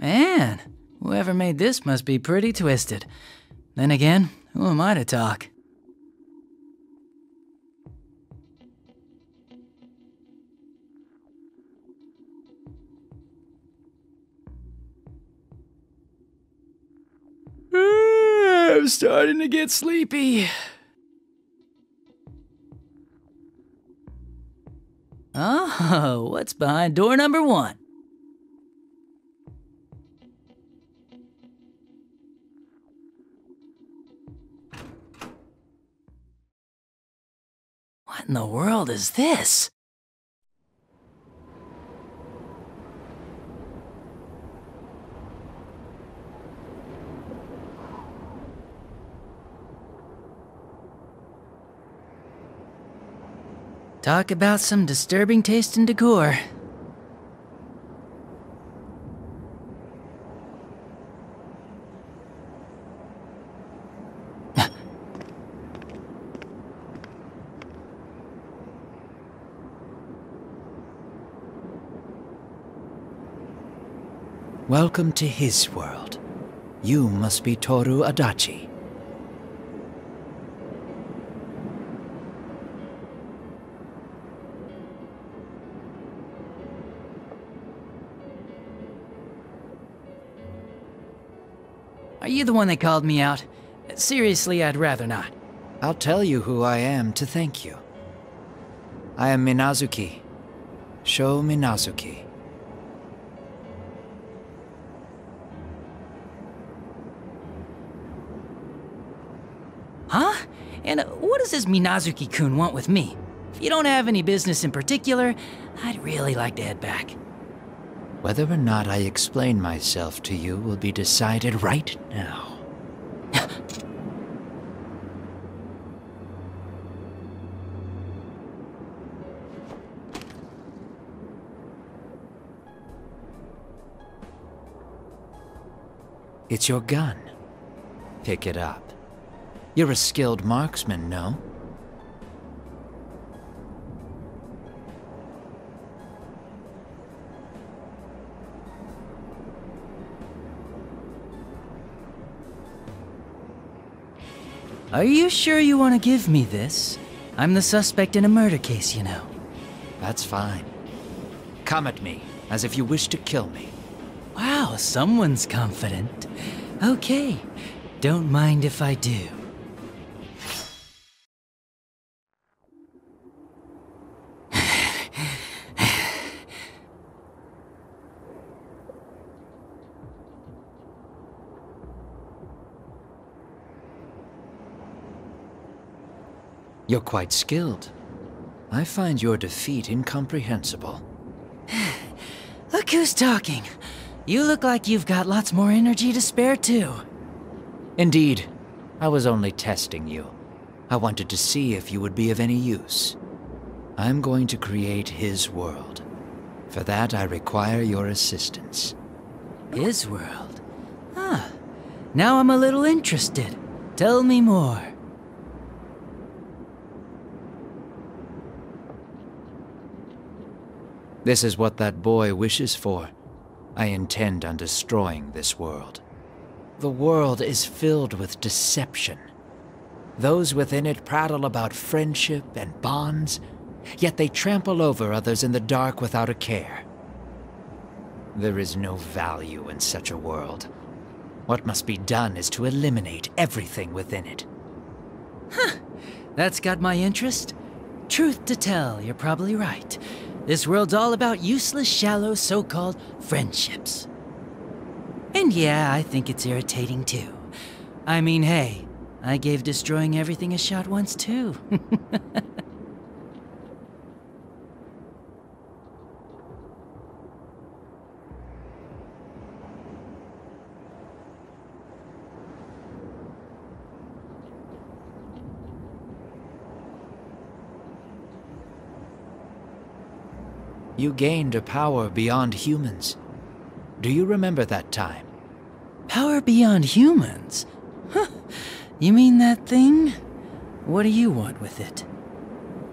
Man, whoever made this must be pretty twisted. Then again, who am I to talk? Ah, I'm starting to get sleepy. Oh, what's behind door number one? In the world is this? Talk about some disturbing taste in decor. Welcome to his world. You must be Toru Adachi. Are you the one that called me out? Seriously, I'd rather not. I'll tell you who I am to thank you. I am Minazuki. Sho Minazuki. Huh? And what does this Minazuki-kun want with me? If you don't have any business in particular, I'd really like to head back. Whether or not I explain myself to you will be decided right now. It's your gun. Pick it up. You're a skilled marksman, no? Are you sure you want to give me this? I'm the suspect in a murder case, you know. That's fine. Come at me, as if you wish to kill me. Wow, someone's confident. Okay, don't mind if I do. You're quite skilled. I find your defeat incomprehensible. Look who's talking. You look like you've got lots more energy to spare, too. Indeed, I was only testing you. I wanted to see if you would be of any use. I'm going to create his world. For that, I require your assistance. His world? Huh. Now I'm a little interested. Tell me more. This is what that boy wishes for. I intend on destroying this world. The world is filled with deception. Those within it prattle about friendship and bonds, yet they trample over others in the dark without a care. There is no value in such a world. What must be done is to eliminate everything within it. Huh. That's got my interest. Truth to tell, you're probably right. This world's all about useless, shallow, so-called friendships. And yeah, I think it's irritating too. I mean, hey, I gave destroying everything a shot once too. You gained a power beyond humans. Do you remember that time? Power beyond humans? Huh. You mean that thing? What do you want with it?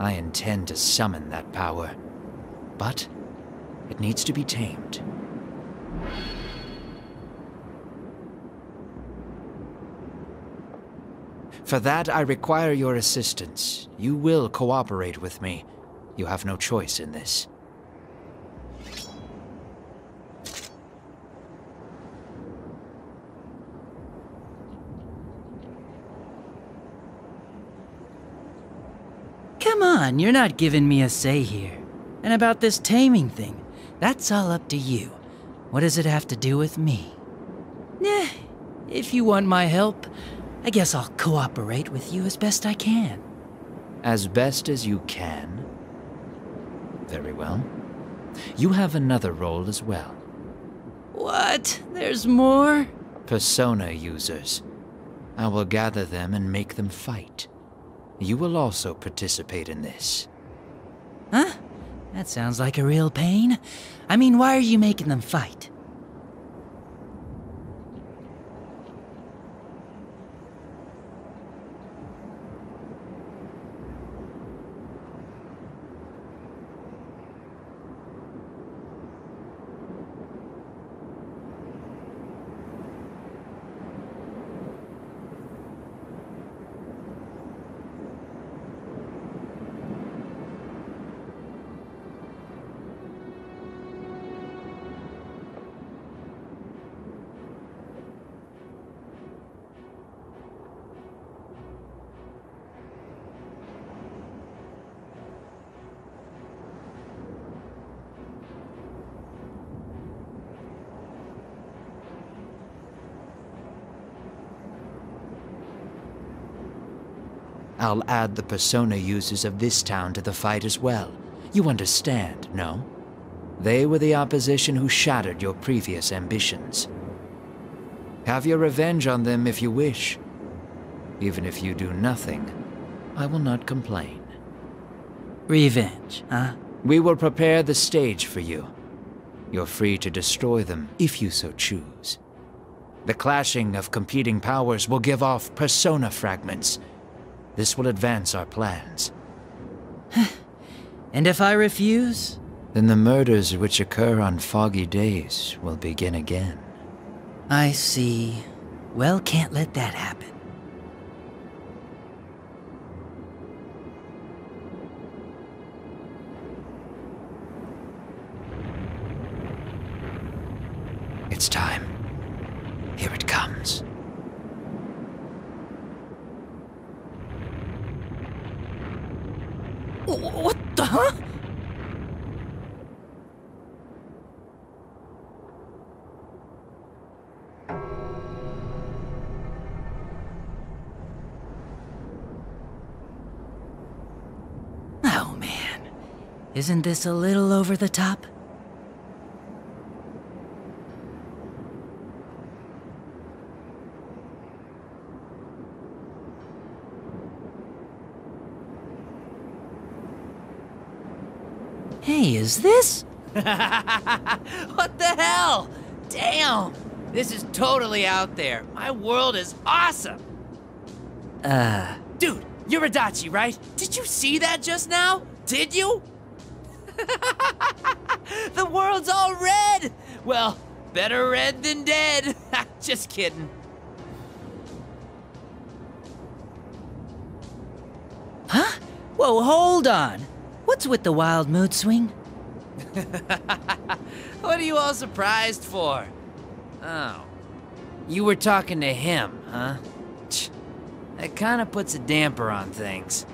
I intend to summon that power. But it needs to be tamed. For that, I require your assistance. You will cooperate with me. You have no choice in this. On, you're not giving me a say here. And about this taming thing, that's all up to you. What does it have to do with me? Nah, if you want my help, I guess I'll cooperate with you as best I can. As best as you can? Very well. You have another role as well. What? There's more? Persona users. I will gather them and make them fight. You will also participate in this. Huh? That sounds like a real pain. I mean, why are you making them fight? I'll add the persona users of this town to the fight as well. You understand, no? They were the opposition who shattered your previous ambitions. Have your revenge on them if you wish. Even if you do nothing, I will not complain. Revenge, huh? We will prepare the stage for you. You're free to destroy them if you so choose. The clashing of competing powers will give off persona fragments. This will advance our plans. and if I refuse? Then the murders which occur on foggy days will begin again. I see. Well, can't let that happen. It's time. Here it comes. What the huh? Oh man, isn't this a little over the top? Hey, is this? what the hell? Damn! This is totally out there. My world is awesome! Uh. Dude, you're Adachi, right? Did you see that just now? Did you? the world's all red! Well, better red than dead. just kidding. Huh? Whoa, hold on. What's with the wild mood swing? what are you all surprised for? Oh. You were talking to him, huh? That kind of puts a damper on things.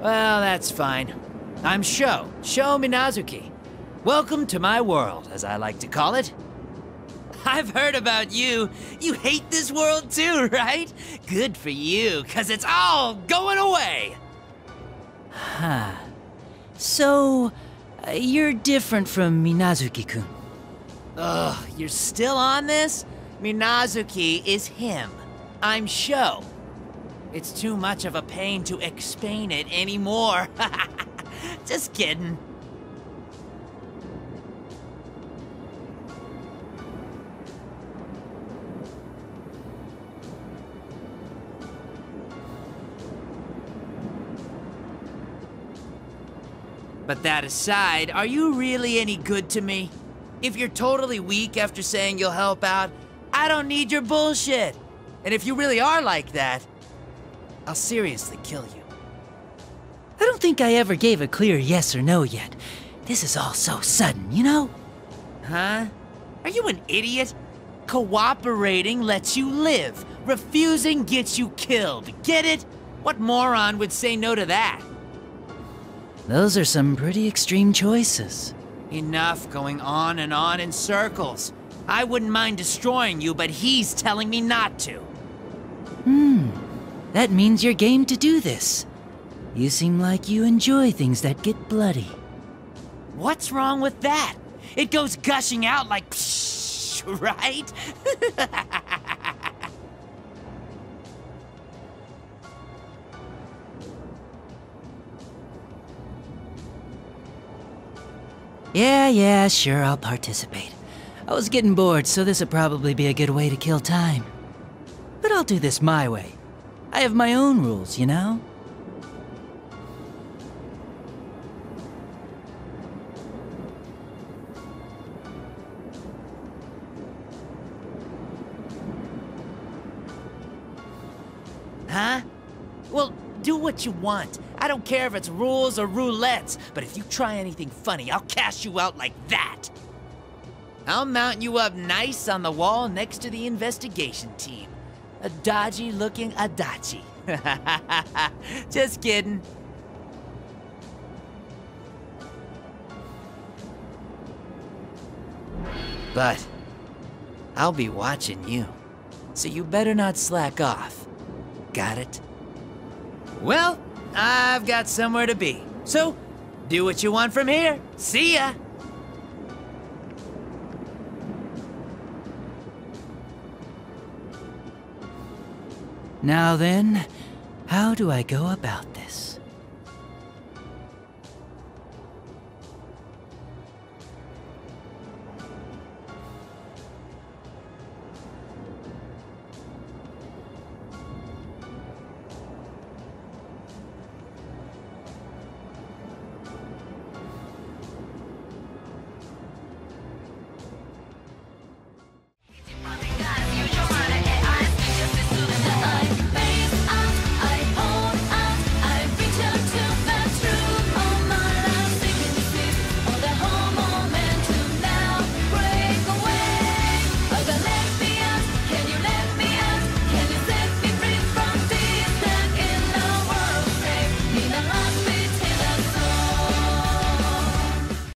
Well, that's fine. I'm Sho, Sho Minazuki. Welcome to my world, as I like to call it. I've heard about you. You hate this world too, right? Good for you, cause it's all going away. Huh. So, uh, you're different from Minazuki-kun. Ugh, you're still on this? Minazuki is him. I'm Sho. It's too much of a pain to explain it anymore. Just kidding. But that aside, are you really any good to me? If you're totally weak after saying you'll help out, I don't need your bullshit. And if you really are like that, I'll seriously kill you. I don't think I ever gave a clear yes or no yet. This is all so sudden, you know? Huh? Are you an idiot? Cooperating lets you live. Refusing gets you killed. Get it? What moron would say no to that? Those are some pretty extreme choices. Enough going on and on in circles. I wouldn't mind destroying you, but he's telling me not to. Hmm. That means you're game to do this. You seem like you enjoy things that get bloody. What's wrong with that? It goes gushing out like psh, right? Yeah, yeah, sure, I'll participate. I was getting bored, so this would probably be a good way to kill time. But I'll do this my way. I have my own rules, you know? Huh? Well, do what you want. I don't care if it's rules or roulettes, but if you try anything funny, I'll cash you out like that. I'll mount you up nice on the wall next to the investigation team. A dodgy looking Adachi. Just kidding. But I'll be watching you, so you better not slack off. Got it? Well, I've got somewhere to be. So, do what you want from here. See ya! Now then, how do I go about this?